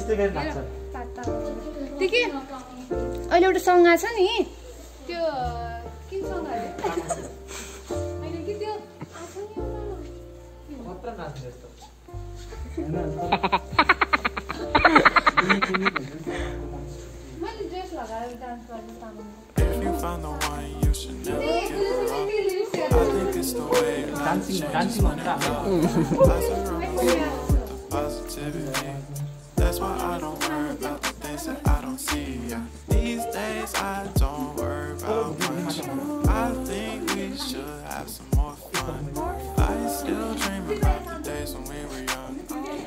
यस्तै गरी त्यो के अहिले एउटा सङ्गा छ नि। त्यो किन सङ्गा अरे होइन कि त्यो? आएको नि एउटा। मात्र नाच्ने यस्तो मैले ड्रेस लगाएर डान्स गर्नु तामाङको If you found the one, you should never give up. I think it's the way life dancing changes dancing when भन्छ it हाम्रो That's why I don't worry about the things that I don't see. Yeah. These days I don't worry about much. I think we should have some more fun. I still dream about the days when we were young.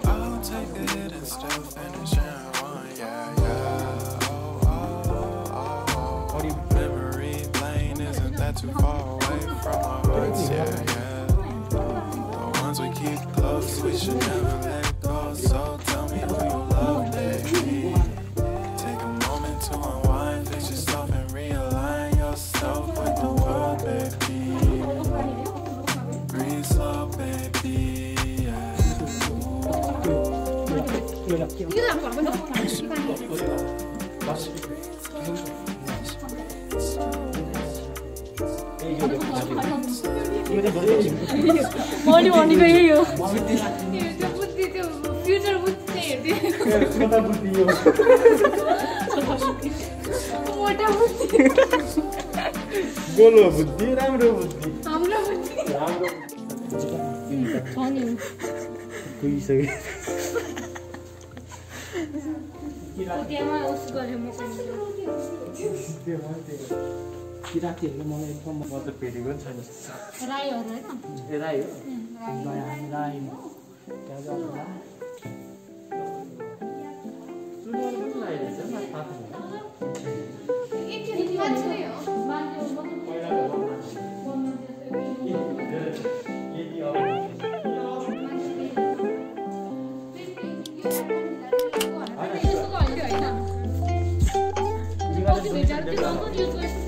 I'll take a hit and still finish in one. Yeah, yeah. Oh, oh, oh, oh. Memory lane isn't that too far away from our hearts? Yeah, yeah. The ones we keep close, we should never let मैले भनेको यही हो बुद्धि त्यो future बुद्धि गोलो बुद्धि राम्रो बुद्धि हाम्रो बुद्धि राम्रो किराँतीहरूले मलाई एकदम म त भेटेको पनि छैन राई हो राई त्यहाँ भेटाएर त्यो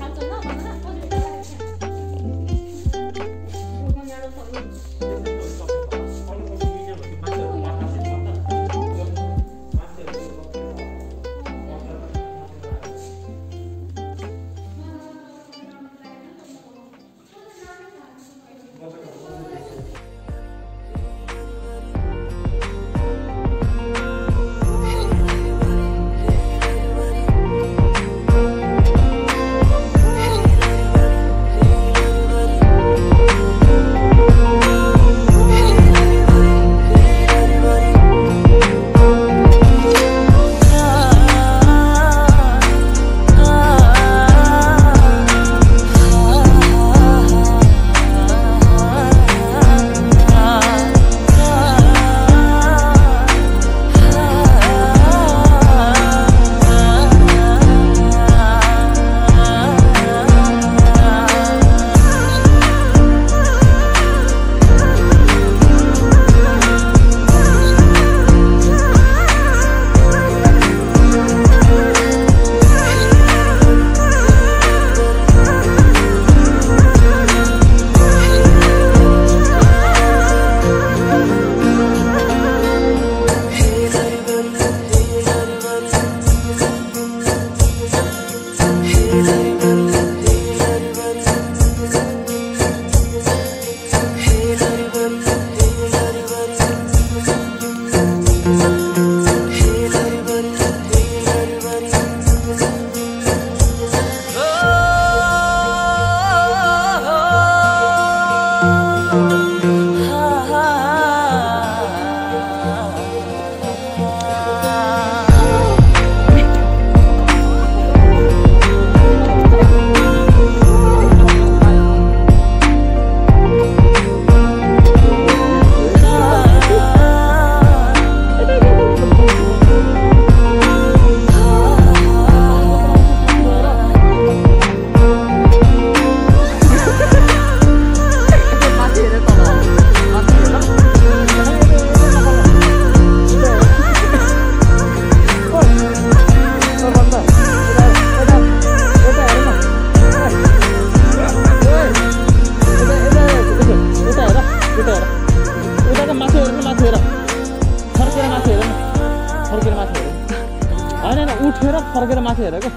फर्केर माथि हेर क्या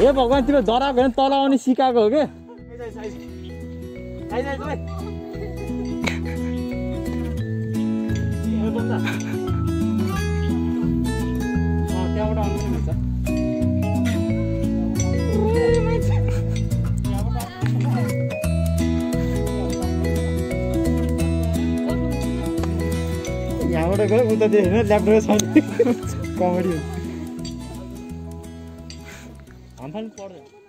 ए भगवान् तिम्रो डराएको होइन तल आउने सिकाएको हो हुन्छ यहाँबाट गयो उता त्यो होइन ल्यापटप छ कमेडी हाम पनि पर्दैन